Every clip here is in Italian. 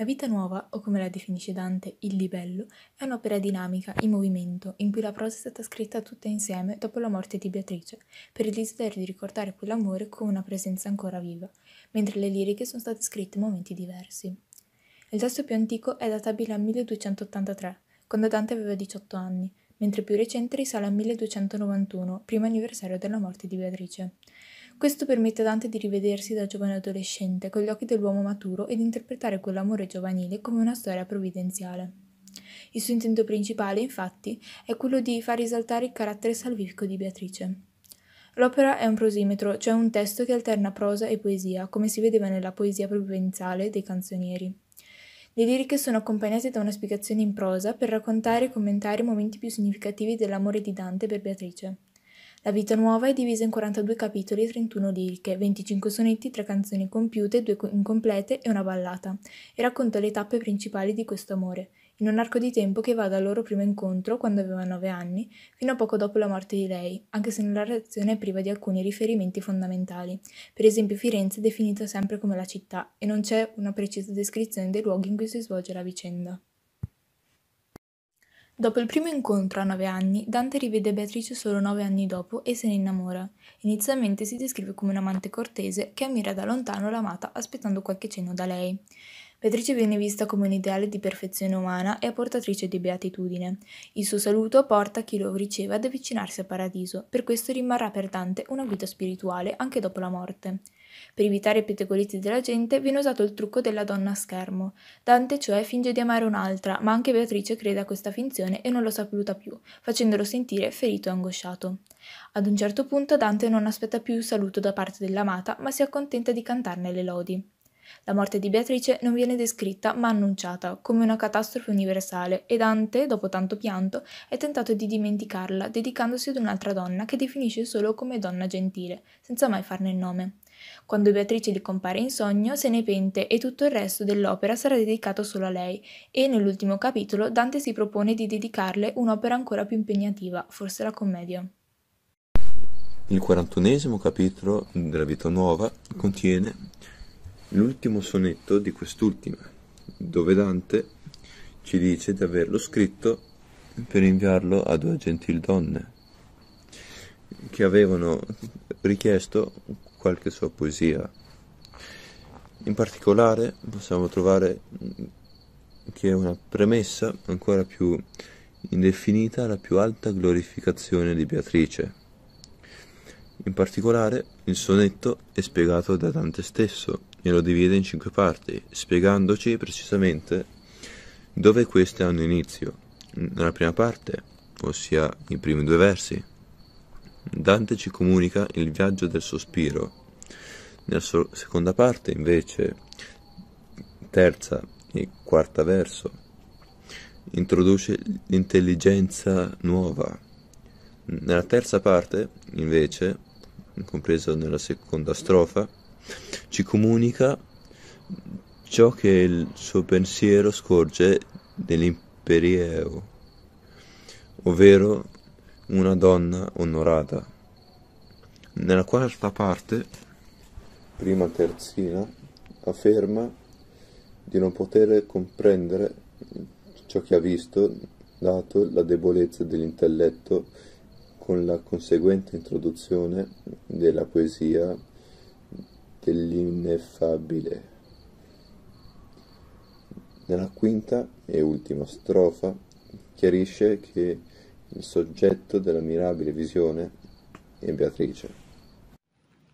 La vita nuova, o come la definisce Dante, il libello, è un'opera dinamica, in movimento, in cui la prosa è stata scritta tutta insieme dopo la morte di Beatrice, per il desiderio di ricordare quell'amore come una presenza ancora viva, mentre le liriche sono state scritte in momenti diversi. Il testo più antico è databile al 1283, quando Dante aveva 18 anni, mentre più recente risale al 1291, primo anniversario della morte di Beatrice. Questo permette a Dante di rivedersi da giovane adolescente con gli occhi dell'uomo maturo ed interpretare quell'amore giovanile come una storia provvidenziale. Il suo intento principale, infatti, è quello di far risaltare il carattere salvifico di Beatrice. L'opera è un prosimetro, cioè un testo che alterna prosa e poesia, come si vedeva nella poesia provvidenziale dei canzonieri. Le liriche sono accompagnate da una spiegazione in prosa per raccontare e commentare i momenti più significativi dell'amore di Dante per Beatrice. La vita nuova è divisa in 42 capitoli e 31 liriche, 25 sonetti, 3 canzoni compiute, 2 incomplete e una ballata, e racconta le tappe principali di questo amore, in un arco di tempo che va dal loro primo incontro, quando aveva 9 anni, fino a poco dopo la morte di lei, anche se nella reazione è priva di alcuni riferimenti fondamentali. Per esempio Firenze è definita sempre come la città, e non c'è una precisa descrizione dei luoghi in cui si svolge la vicenda. Dopo il primo incontro a nove anni, Dante rivede Beatrice solo nove anni dopo e se ne innamora. Inizialmente si descrive come un amante cortese che ammira da lontano l'amata aspettando qualche cenno da lei. Beatrice viene vista come un ideale di perfezione umana e portatrice di beatitudine. Il suo saluto porta chi lo riceve ad avvicinarsi al paradiso, per questo rimarrà per Dante una guida spirituale anche dopo la morte. Per evitare i pettegolezzi della gente viene usato il trucco della donna a schermo. Dante cioè finge di amare un'altra, ma anche Beatrice crede a questa finzione e non lo saluta più, facendolo sentire ferito e angosciato. Ad un certo punto Dante non aspetta più il saluto da parte dell'amata, ma si accontenta di cantarne le lodi. La morte di Beatrice non viene descritta ma annunciata come una catastrofe universale e Dante, dopo tanto pianto, è tentato di dimenticarla, dedicandosi ad un'altra donna che definisce solo come donna gentile, senza mai farne il nome. Quando Beatrice gli compare in sogno, se ne pente e tutto il resto dell'opera sarà dedicato solo a lei, e nell'ultimo capitolo Dante si propone di dedicarle un'opera ancora più impegnativa, forse la commedia. Il quarantunesimo capitolo della Vita Nuova contiene l'ultimo sonetto di quest'ultima, dove Dante ci dice di averlo scritto per inviarlo a due gentildonne che avevano richiesto qualche sua poesia. In particolare possiamo trovare che è una premessa ancora più indefinita alla più alta glorificazione di Beatrice. In particolare il sonetto è spiegato da Dante stesso e lo divide in cinque parti, spiegandoci precisamente dove queste hanno inizio. Nella prima parte, ossia i primi due versi, Dante ci comunica il viaggio del sospiro. Nella so- seconda parte, invece, terza e quarta verso, introduce l'intelligenza nuova. Nella terza parte, invece, compreso nella seconda strofa, ci comunica ciò che il suo pensiero scorge dell'imperieo, ovvero una donna onorata. Nella quarta parte, prima terzina, afferma di non poter comprendere ciò che ha visto, dato la debolezza dell'intelletto con la conseguente introduzione della poesia dell'ineffabile. Nella quinta e ultima strofa chiarisce che il soggetto della mirabile visione è Beatrice.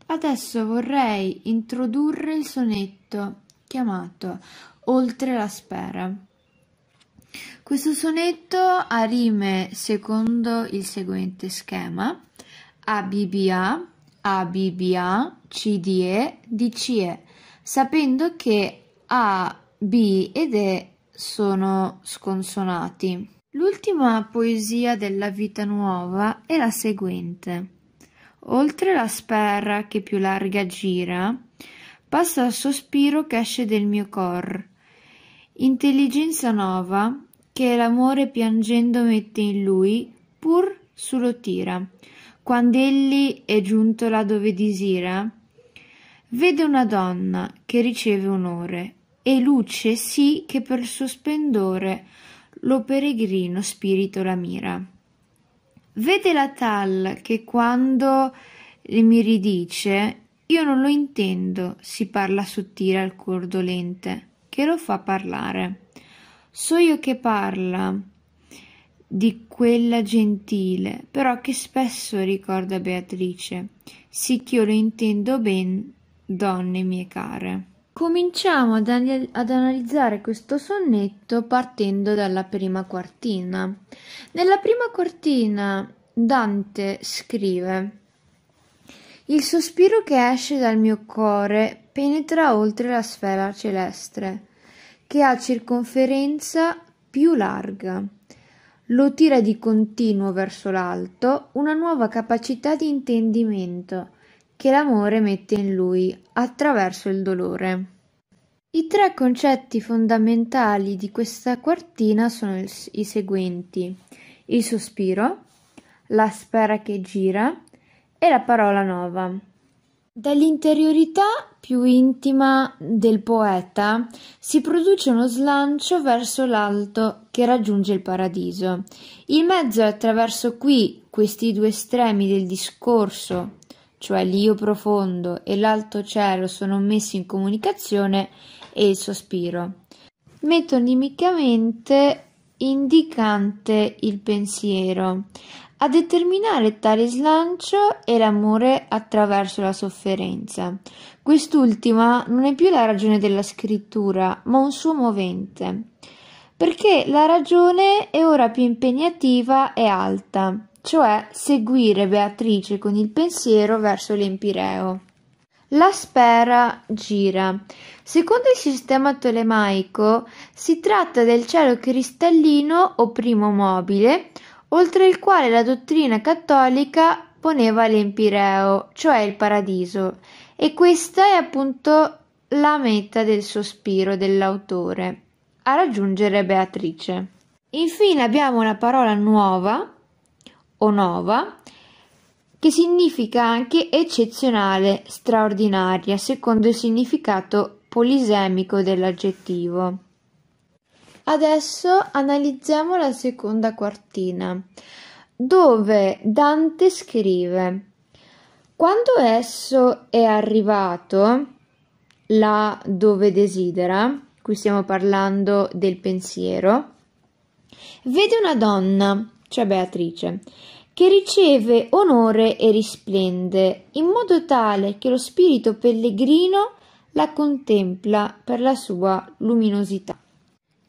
Adesso vorrei introdurre il sonetto chiamato Oltre la spera. Questo sonetto ha rime secondo il seguente schema ABBA, ABBA, CDE, DCE, sapendo che A, B ed E sono sconsonati. L'ultima poesia della Vita Nuova è la seguente. Oltre la sperra che più larga gira, passa il sospiro che esce del mio cor. Intelligenza nova che l'amore piangendo mette in lui, pur su lo tira. Quando egli è giunto là dove disira, vede una donna che riceve onore e luce sì che per suo splendore lo peregrino spirito la mira. Vede la tal che quando mi ridice io non lo intendo, si parla sottile al cuor dolente, che lo fa parlare. So io che parla di quella gentile, però che spesso ricorda Beatrice, sì ch'io lo intendo ben, donne mie care. Cominciamo ad, ad, analizzare questo sonnetto partendo dalla prima quartina. Nella prima quartina Dante scrive Il sospiro che esce dal mio cuore penetra oltre la sfera celeste, che ha circonferenza più larga. Lo tira di continuo verso l'alto una nuova capacità di intendimento che l'amore mette in lui attraverso il dolore. I tre concetti fondamentali di questa quartina sono i seguenti: il sospiro, la sfera che gira e la parola nuova. Dall'interiorità più intima del poeta si produce uno slancio verso l'alto che raggiunge il paradiso. Il mezzo è attraverso cui questi due estremi del discorso, cioè l'io profondo e l'alto cielo, sono messi in comunicazione e il sospiro. Metonimicamente indicante il pensiero. A determinare tale slancio è l'amore attraverso la sofferenza. Quest'ultima non è più la ragione della scrittura, ma un suo movente, perché la ragione è ora più impegnativa e alta, cioè seguire Beatrice con il pensiero verso l'Empireo. La sfera gira. Secondo il sistema tolemaico si tratta del cielo cristallino o primo mobile oltre il quale la dottrina cattolica poneva l'empireo, cioè il paradiso, e questa è appunto la meta del sospiro dell'autore, a raggiungere Beatrice. Infine abbiamo la parola nuova o nova, che significa anche eccezionale, straordinaria, secondo il significato polisemico dell'aggettivo. Adesso analizziamo la seconda quartina, dove Dante scrive Quando esso è arrivato là dove desidera, qui stiamo parlando del pensiero, vede una donna, cioè Beatrice, che riceve onore e risplende, in modo tale che lo spirito pellegrino la contempla per la sua luminosità.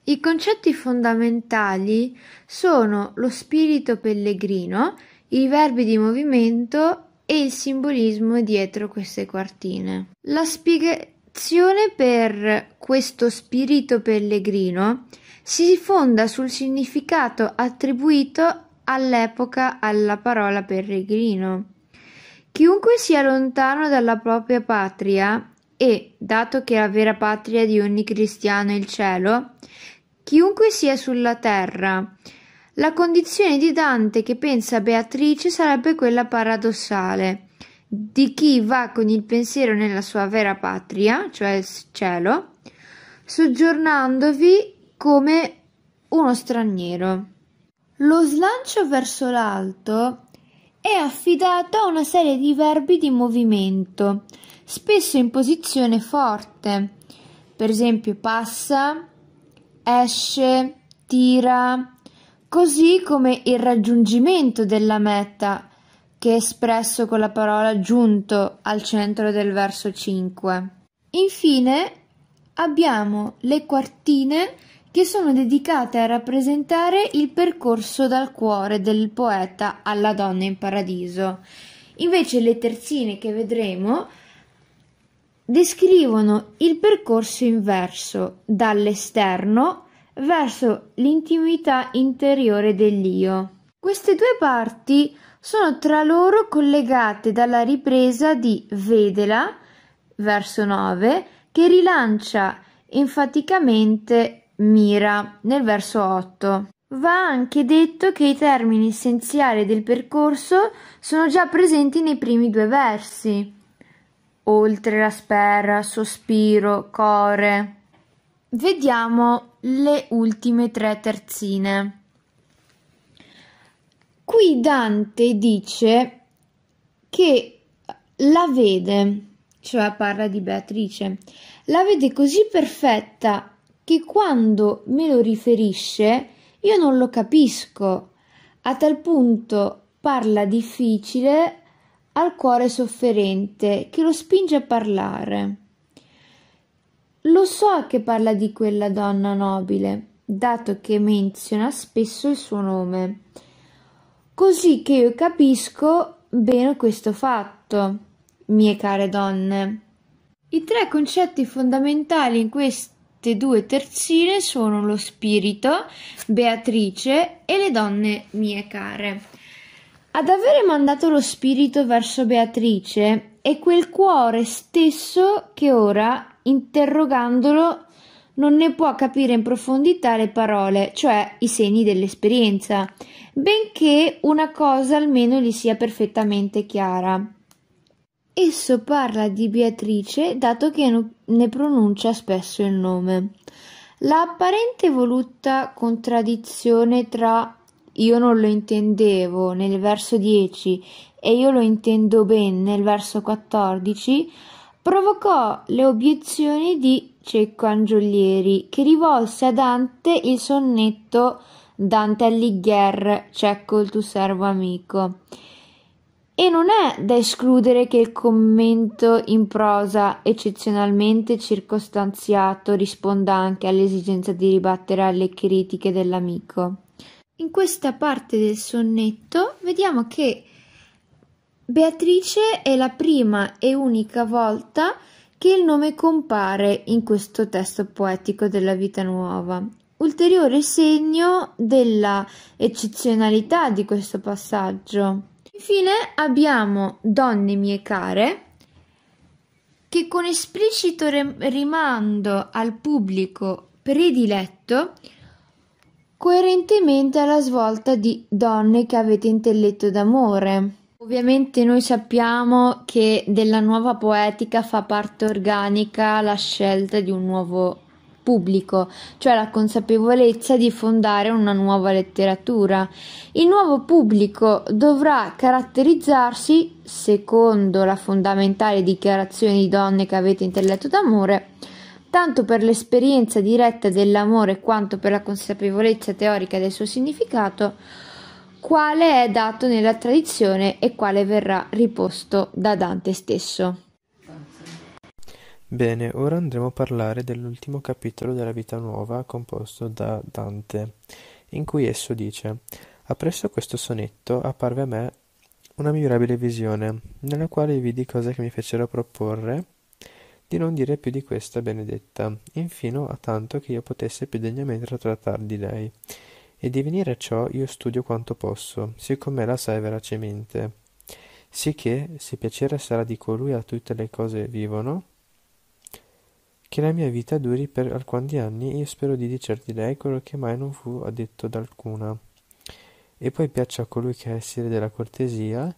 I concetti fondamentali sono lo spirito pellegrino, i verbi di movimento e il simbolismo dietro queste quartine. La spiegazione per questo spirito pellegrino si fonda sul significato attribuito all'epoca alla parola pellegrino. Chiunque sia lontano dalla propria patria e, dato che la vera patria di ogni cristiano è il cielo, Chiunque sia sulla terra. La condizione di Dante che pensa Beatrice sarebbe quella paradossale di chi va con il pensiero nella sua vera patria, cioè il cielo, soggiornandovi come uno straniero. Lo slancio verso l'alto è affidato a una serie di verbi di movimento, spesso in posizione forte, per esempio passa, esce, tira, così come il raggiungimento della meta, che è espresso con la parola giunto al centro del verso 5. Infine abbiamo le quartine che sono dedicate a rappresentare il percorso dal cuore del poeta alla donna in paradiso. Invece le terzine che vedremo descrivono il percorso inverso dall'esterno verso l'intimità interiore dell'io. Queste due parti sono tra loro collegate dalla ripresa di Vedela, verso 9, che rilancia enfaticamente Mira nel verso 8. Va anche detto che i termini essenziali del percorso sono già presenti nei primi due versi oltre la sperra, sospiro, core. vediamo le ultime tre terzine. Qui Dante dice che la vede, cioè parla di Beatrice, la vede così perfetta che quando me lo riferisce io non lo capisco. A tal punto parla difficile al cuore sofferente che lo spinge a parlare. Lo so che parla di quella donna nobile, dato che menziona spesso il suo nome, così che io capisco bene questo fatto, mie care donne. I tre concetti fondamentali in queste due terzine sono lo spirito, Beatrice e le donne mie care. Ad avere mandato lo spirito verso Beatrice è quel cuore stesso che ora, interrogandolo, non ne può capire in profondità le parole, cioè i segni dell'esperienza, benché una cosa almeno gli sia perfettamente chiara. Esso parla di Beatrice dato che ne pronuncia spesso il nome. La apparente voluta contraddizione tra io non lo intendevo nel verso 10 e io lo intendo ben nel verso 14, provocò le obiezioni di Cecco Angiolieri, che rivolse a Dante il sonnetto Dante Alighier, Cecco il tuo servo amico. E non è da escludere che il commento in prosa eccezionalmente circostanziato risponda anche all'esigenza di ribattere alle critiche dell'amico. In questa parte del sonnetto vediamo che Beatrice è la prima e unica volta che il nome compare in questo testo poetico della vita nuova. Ulteriore segno della eccezionalità di questo passaggio. Infine abbiamo Donne mie care che con esplicito rimando al pubblico prediletto coerentemente alla svolta di Donne che avete intelletto d'amore. Ovviamente noi sappiamo che della nuova poetica fa parte organica la scelta di un nuovo pubblico, cioè la consapevolezza di fondare una nuova letteratura. Il nuovo pubblico dovrà caratterizzarsi, secondo la fondamentale dichiarazione di donne che avete intelletto d'amore, tanto per l'esperienza diretta dell'amore quanto per la consapevolezza teorica del suo significato, quale è dato nella tradizione e quale verrà riposto da Dante stesso. Bene, ora andremo a parlare dell'ultimo capitolo della Vita Nuova composto da Dante, in cui esso dice Appresso questo sonetto apparve a me una migliorabile visione, nella quale vidi cose che mi fecero proporre di non dire più di questa benedetta, infino a tanto che io potesse più degnamente trattar di lei. E di venire a ciò io studio quanto posso, siccome la sai veracemente. Sicché, se piacere sarà di colui a tutte le cose vivono, che la mia vita duri per alquanti anni, io spero di dicer di lei quello che mai non fu addetto d'alcuna. E poi piaccia a colui che è essere della cortesia,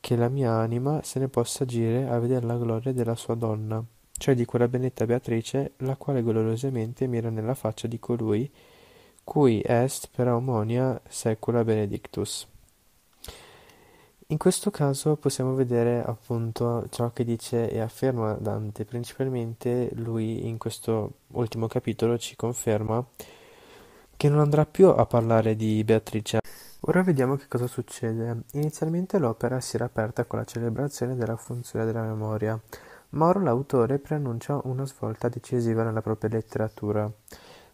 che la mia anima se ne possa agire a vedere la gloria della sua donna cioè di quella benedetta Beatrice, la quale gloriosamente mira nella faccia di colui cui est per omonia secula benedictus. In questo caso possiamo vedere appunto ciò che dice e afferma Dante, principalmente lui in questo ultimo capitolo ci conferma che non andrà più a parlare di Beatrice. Ora vediamo che cosa succede. Inizialmente l'opera si era aperta con la celebrazione della funzione della memoria, Mauro l'autore preannuncia una svolta decisiva nella propria letteratura.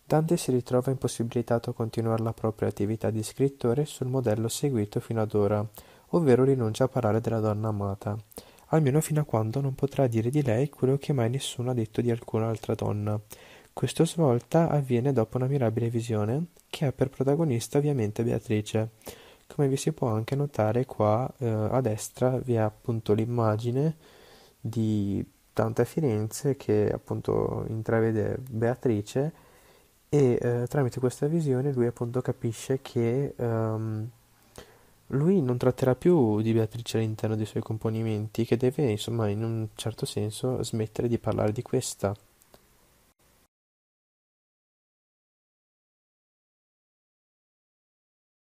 Dante si ritrova impossibilitato a continuare la propria attività di scrittore sul modello seguito fino ad ora, ovvero rinuncia a parlare della donna amata, almeno fino a quando non potrà dire di lei quello che mai nessuno ha detto di alcuna altra donna. Questa svolta avviene dopo una mirabile visione, che ha per protagonista ovviamente Beatrice. Come vi si può anche notare qua eh, a destra vi è appunto l'immagine di Dante a Firenze che appunto intravede Beatrice e eh, tramite questa visione lui appunto capisce che um, lui non tratterà più di Beatrice all'interno dei suoi componimenti, che deve insomma in un certo senso smettere di parlare di questa